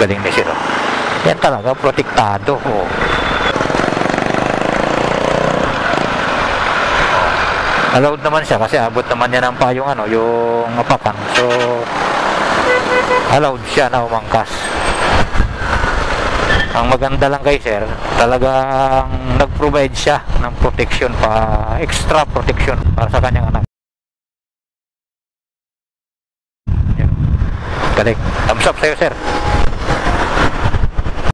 Galing ni sir. Yan talaga, protektado. Oh. allowed naman siya kasi abot naman niya ng pa yung ano, yung apakan. So, allowed siya na umangkas. Ang maganda lang kay sir, talagang nag-provide siya ng protection pa, extra protection para sa kanyang anak. Galing. Thumbs up sa'yo sir.